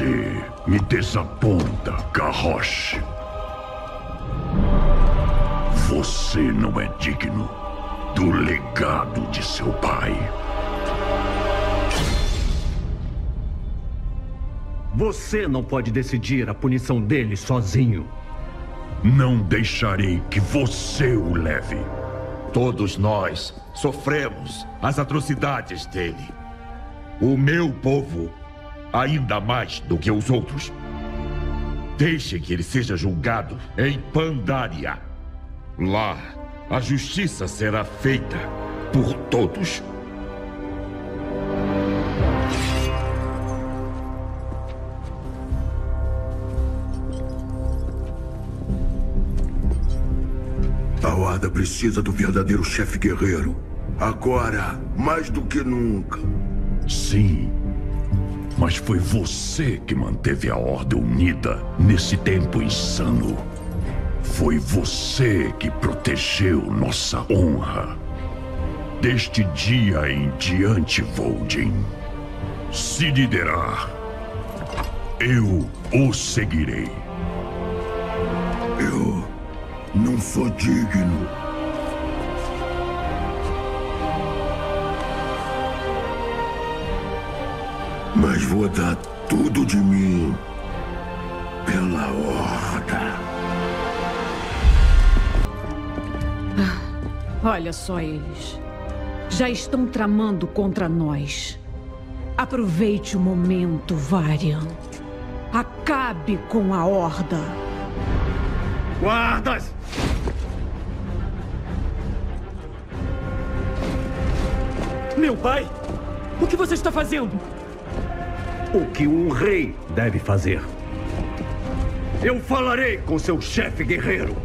Você me desaponta, Garrosh. Você não é digno do legado de seu pai. Você não pode decidir a punição dele sozinho. Não deixarei que você o leve. Todos nós sofremos as atrocidades dele. O meu povo, ainda mais do que os outros. Deixe que ele seja julgado em Pandaria. Lá, a justiça será feita por todos. A Horda precisa do verdadeiro chefe guerreiro. Agora, mais do que nunca. Sim. Mas foi você que manteve a Horda unida nesse tempo insano. Foi você que protegeu nossa honra. Deste dia em diante, Voldin, se liderar, eu o seguirei. Eu não sou digno. Mas vou dar tudo de mim pela Horda. Olha só eles. Já estão tramando contra nós. Aproveite o momento, Varian. Acabe com a Horda. Guardas! Meu pai? O que você está fazendo? O que um rei deve fazer. Eu falarei com seu chefe guerreiro.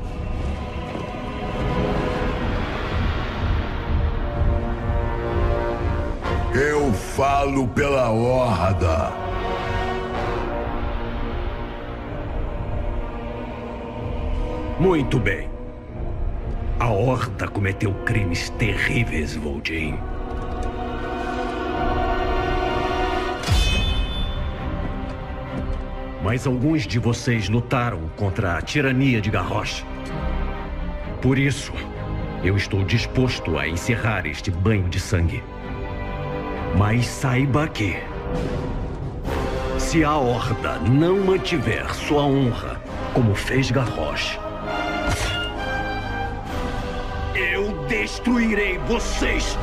Eu falo pela Horda. Muito bem. A Horda cometeu crimes terríveis, Voldin. Mas alguns de vocês lutaram contra a tirania de Garrosh. Por isso, eu estou disposto a encerrar este banho de sangue. Mas saiba que. Se a Horda não mantiver sua honra, como fez Garrosh, eu destruirei vocês!